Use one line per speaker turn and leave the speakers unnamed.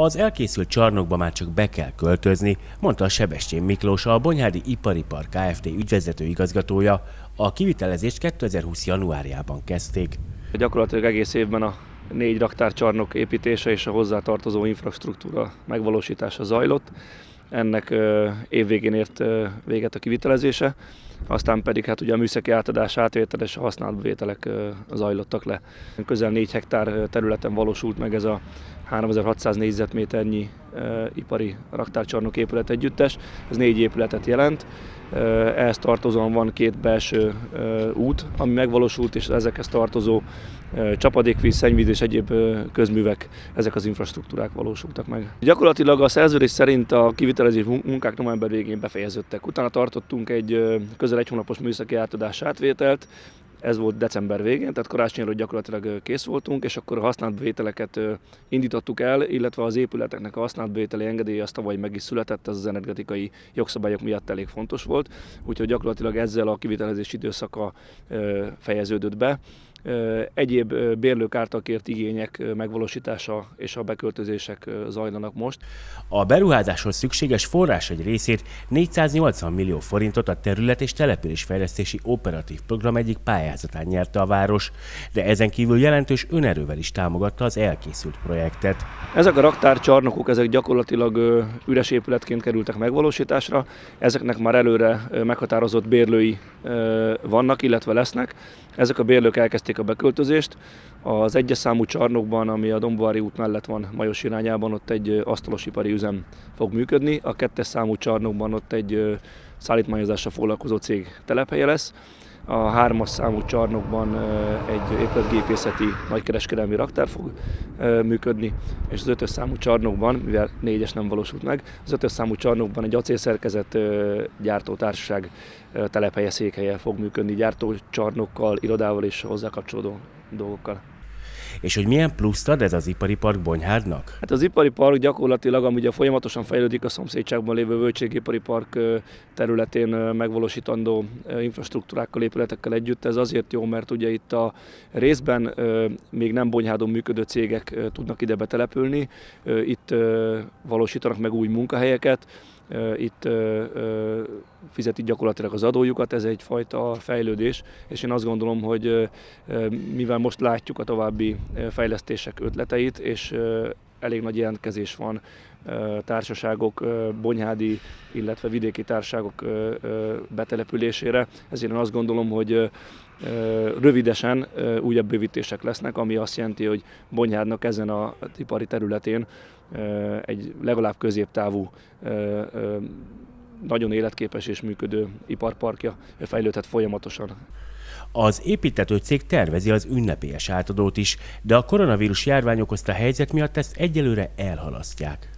Az elkészült csarnokba már csak be kell költözni, mondta a Sebestyén Miklós, a Bonyhádi Ipari Park Kft. ügyvezető igazgatója. A kivitelezést 2020. januárjában kezdték.
Gyakorlatilag egész évben a négy raktárcsarnok építése és a hozzátartozó infrastruktúra megvalósítása zajlott. Ennek évvégén ért véget a kivitelezése, aztán pedig hát ugye a műszaki átadás, átvétel és a használatbevételek zajlottak le. Közel 4 hektár területen valósult meg ez a 3600 négyzetméternyi ipari raktárcsarnok épület együttes. Ez négy épületet jelent. Ehhez tartozóan van két belső út, ami megvalósult, és ezekhez tartozó csapadékvíz, szennyvíz és egyéb közművek, ezek az infrastruktúrák valósultak meg. Gyakorlatilag a szerződés szerint a kivitelezés munkák november végén befejeződtek. Utána tartottunk egy közel egy hónapos műszaki átadás átvételt, ez volt december végén, tehát karácsonyra gyakorlatilag kész voltunk, és akkor a használatbevételeket indítottuk el, illetve az épületeknek a használatbevételi engedélye az tavaly meg is született, ez az energetikai jogszabályok miatt elég fontos volt, úgyhogy gyakorlatilag ezzel a kivitelezés időszaka fejeződött be. Egyéb bérlők által kért igények megvalósítása és a beköltözések zajlanak most.
A beruházáshoz szükséges forrás egy részét 480 millió forintot a terület és településfejlesztési operatív program egyik pályázatán nyerte a város, de ezen kívül jelentős önerővel is támogatta az elkészült projektet.
Ezek a raktárcsarnokok, ezek gyakorlatilag üres épületként kerültek megvalósításra, ezeknek már előre meghatározott bérlői vannak, illetve lesznek. Ezek a bérlők elkezdték a beköltözést. Az egyes számú csarnokban, ami a Dombovári út mellett van Majos irányában, ott egy asztalosipari üzem fog működni. A kettes számú csarnokban ott egy szállítmányozással foglalkozó cég telephelye lesz. A hármas számú csarnokban egy épületgépészeti nagykereskedelmi raktár fog működni, és az ötös számú csarnokban, mivel négyes nem valósult meg, az ötös számú csarnokban egy acélszerkezet gyártótársaság telephelye, székhelye fog működni gyártócsarnokkal, irodával és hozzá kapcsolódó dolgokkal.
És hogy milyen pluszt ad ez az ipari park Bonyhádnak?
Hát az ipari park gyakorlatilag, ami ugye folyamatosan fejlődik a szomszédságban lévő Völgységipari Park területén megvalósítandó infrastruktúrákkal, épületekkel együtt. Ez azért jó, mert ugye itt a részben még nem Bonyhádon működő cégek tudnak ide betelepülni, itt valósítanak meg új munkahelyeket, itt fizeti gyakorlatilag az adójukat, ez egyfajta fejlődés, és én azt gondolom, hogy mivel most látjuk a további fejlesztések ötleteit, és elég nagy jelentkezés van társaságok, bonyhádi, illetve vidéki társaságok betelepülésére. Ezért én azt gondolom, hogy rövidesen újabb bővítések lesznek, ami azt jelenti, hogy Bonyhádnak ezen a ipari területén egy legalább középtávú nagyon életképes és működő iparparkja fejlődhet folyamatosan.
Az építető cég tervezi az ünnepélyes átadót is, de a koronavírus járvány okozta helyzet miatt ezt egyelőre elhalasztják.